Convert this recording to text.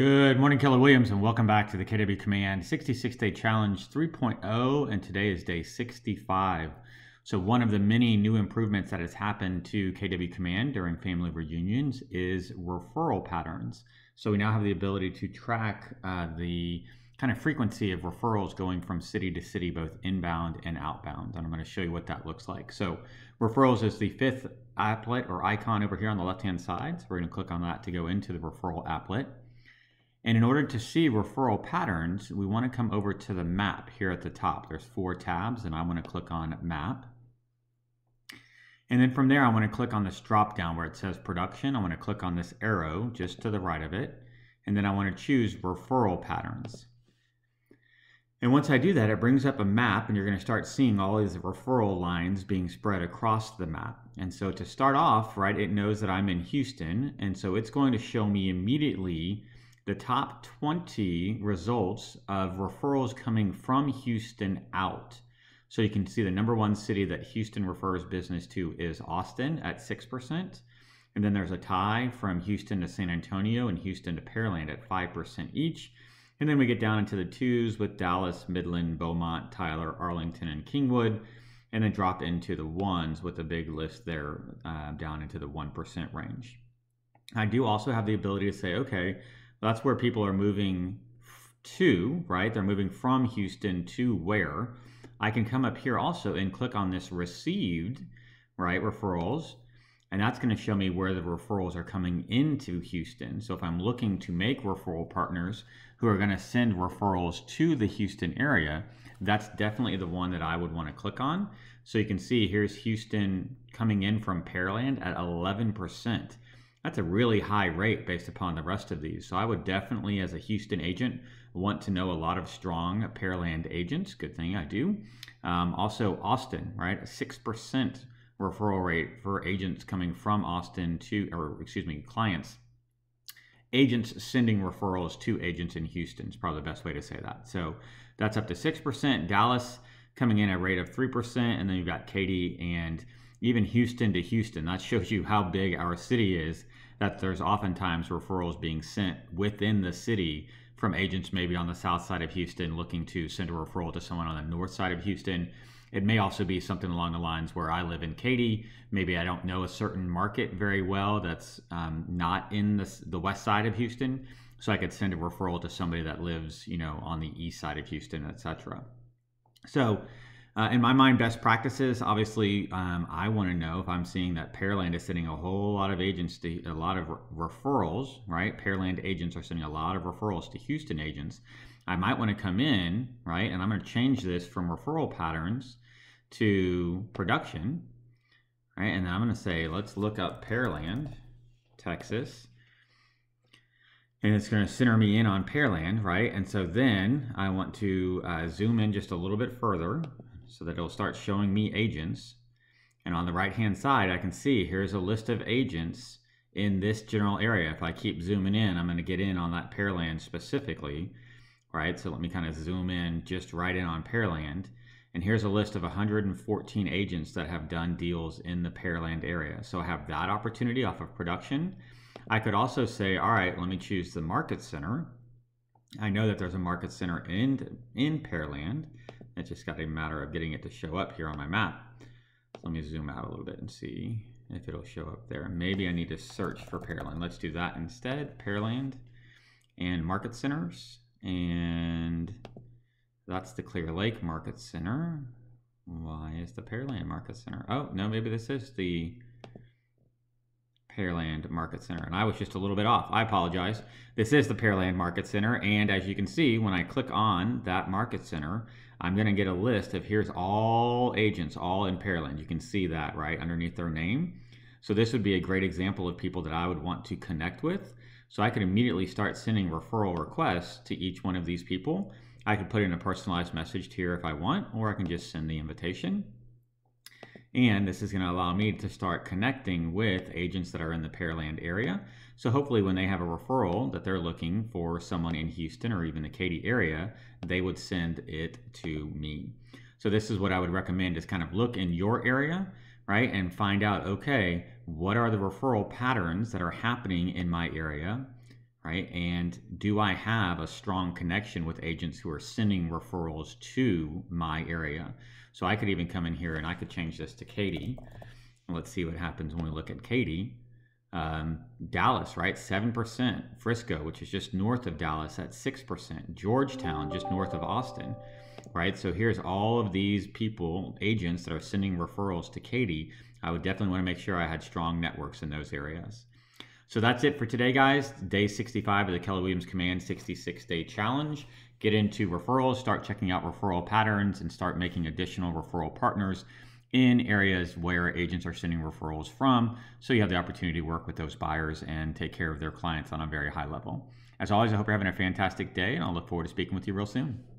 Good morning, Keller Williams, and welcome back to the KW Command 66 Day Challenge 3.0. And today is day 65. So, one of the many new improvements that has happened to KW Command during family reunions is referral patterns. So, we now have the ability to track uh, the kind of frequency of referrals going from city to city, both inbound and outbound. And I'm going to show you what that looks like. So, referrals is the fifth applet or icon over here on the left hand side. So, we're going to click on that to go into the referral applet. And in order to see referral patterns, we want to come over to the map here at the top. There's four tabs, and I want to click on map. And then from there, I want to click on this drop down where it says production. I want to click on this arrow just to the right of it. And then I want to choose referral patterns. And once I do that, it brings up a map and you're going to start seeing all these referral lines being spread across the map. And so to start off, right, it knows that I'm in Houston. And so it's going to show me immediately the top 20 results of referrals coming from Houston out. So you can see the number one city that Houston refers business to is Austin at 6%. And then there's a tie from Houston to San Antonio and Houston to Pearland at 5% each. And then we get down into the twos with Dallas, Midland, Beaumont, Tyler, Arlington, and Kingwood. And then drop into the ones with a big list there uh, down into the 1% range. I do also have the ability to say, okay, that's where people are moving to, right? They're moving from Houston to where. I can come up here also and click on this received, right, referrals, and that's going to show me where the referrals are coming into Houston. So if I'm looking to make referral partners who are going to send referrals to the Houston area, that's definitely the one that I would want to click on. So you can see here's Houston coming in from Pearland at 11%. That's a really high rate based upon the rest of these. So I would definitely, as a Houston agent, want to know a lot of strong Pearland agents. Good thing I do. Um, also, Austin, right? A 6% referral rate for agents coming from Austin to, or excuse me, clients. Agents sending referrals to agents in Houston is probably the best way to say that. So that's up to 6%. Dallas coming in at a rate of 3%. And then you've got Katy and even Houston to Houston. That shows you how big our city is, that there's oftentimes referrals being sent within the city from agents maybe on the south side of Houston looking to send a referral to someone on the north side of Houston. It may also be something along the lines where I live in Katy. Maybe I don't know a certain market very well that's um, not in the, the west side of Houston. So I could send a referral to somebody that lives, you know, on the east side of Houston, etc. So uh, in my mind, best practices. Obviously, um, I want to know if I'm seeing that Pearland is sending a whole lot of agents to a lot of re- referrals. Right, Pearland agents are sending a lot of referrals to Houston agents. I might want to come in, right, and I'm going to change this from referral patterns to production, right, and then I'm going to say let's look up Pearland, Texas. And it's going to center me in on Pearland, right? And so then I want to uh, zoom in just a little bit further so that it'll start showing me agents. And on the right hand side, I can see here's a list of agents in this general area. If I keep zooming in, I'm going to get in on that Pearland specifically, right? So let me kind of zoom in just right in on Pearland. And here's a list of 114 agents that have done deals in the Pearland area. So I have that opportunity off of production. I could also say, all right, let me choose the market center. I know that there's a market center in, in Pearland. It's just got a matter of getting it to show up here on my map. So let me zoom out a little bit and see if it'll show up there. Maybe I need to search for Pearland. Let's do that instead. Pearland and market centers. And that's the Clear Lake Market Center. Why is the Pearland Market Center? Oh, no, maybe this is the Pearland Market Center. And I was just a little bit off. I apologize. This is the Pearland Market Center. And as you can see, when I click on that Market Center, I'm going to get a list of here's all agents, all in Pearland. You can see that right underneath their name. So this would be a great example of people that I would want to connect with. So I could immediately start sending referral requests to each one of these people. I could put in a personalized message here if I want, or I can just send the invitation. And this is going to allow me to start connecting with agents that are in the Pearland area. So hopefully when they have a referral that they're looking for someone in Houston or even the Katy area, they would send it to me. So this is what I would recommend is kind of look in your area, right? And find out, okay, what are the referral patterns that are happening in my area? right? And do I have a strong connection with agents who are sending referrals to my area? So I could even come in here and I could change this to Katy. Let's see what happens when we look at Katy. Um, Dallas, right? 7%. Frisco, which is just north of Dallas, at 6%. Georgetown, just north of Austin, right? So here's all of these people, agents that are sending referrals to Katy. I would definitely want to make sure I had strong networks in those areas. So that's it for today, guys. Day 65 of the Keller Williams Command 66 Day Challenge. Get into referrals, start checking out referral patterns, and start making additional referral partners in areas where agents are sending referrals from. So you have the opportunity to work with those buyers and take care of their clients on a very high level. As always, I hope you're having a fantastic day, and I'll look forward to speaking with you real soon.